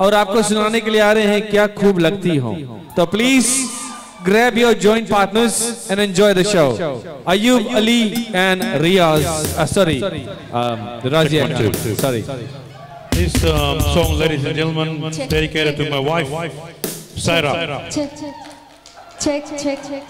और आपको सुनाने के लिए आ रहे हैं क्या खूब लगती हो तो please grab your joint partners and enjoy the show. Ayub Ali and Riaz, uh, sorry, um, Razia sorry. This um, song, ladies and gentlemen, dedicated to my wife, Saira. Check, check, check, check,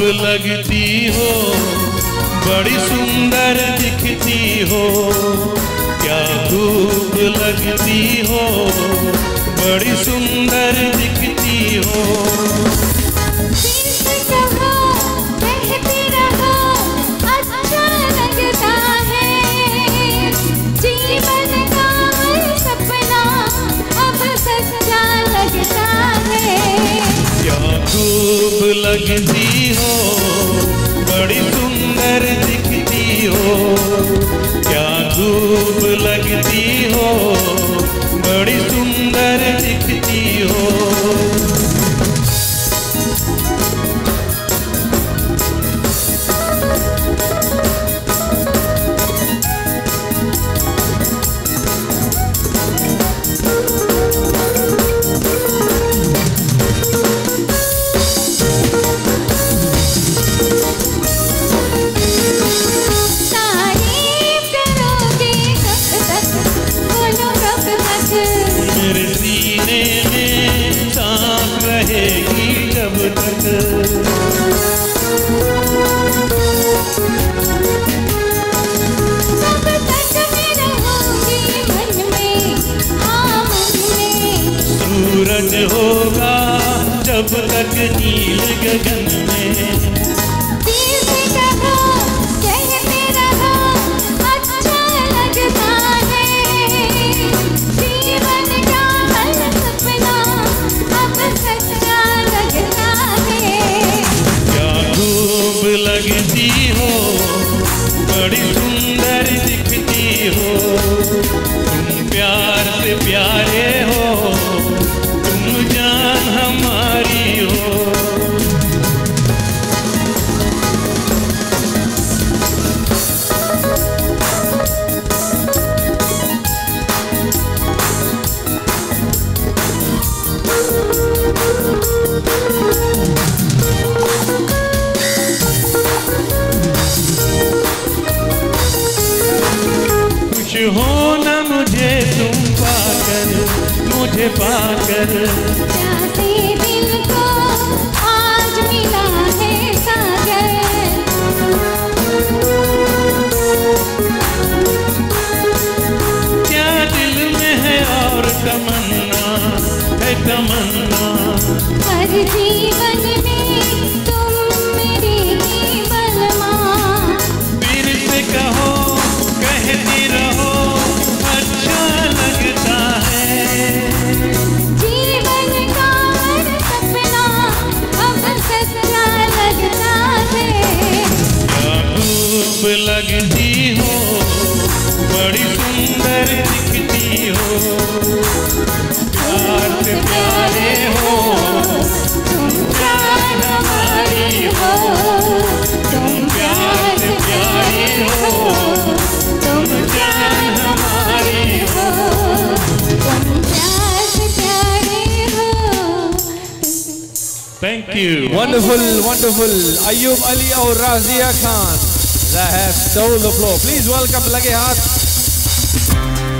खूब लगती हो, बड़ी सुंदर दिखती हो, क्या खूब लगती हो, बड़ी सुंदर दिखती हो। खूब लगती हो, बड़ी सुंदर दिखती हो। क्या खूब लगती हो, बड़ी सुंदर दिखती हो। सूरज होगा जब तक नील गगन में। अच्छा लगता है। जीवन का हर सपना अब सच्चा लगता है। क्या खूब लगती हो बड़ी सुंदर दिखती हो। पाकर प्यासे दिल को आज मिला है सागर। क्या दिल में है और तमन्ना है तमन्ना। हर जीवन में Thank you. Wonderful, wonderful. Ayub Ali or Razia Khan. They have stole the floor. Please welcome Lage Haath.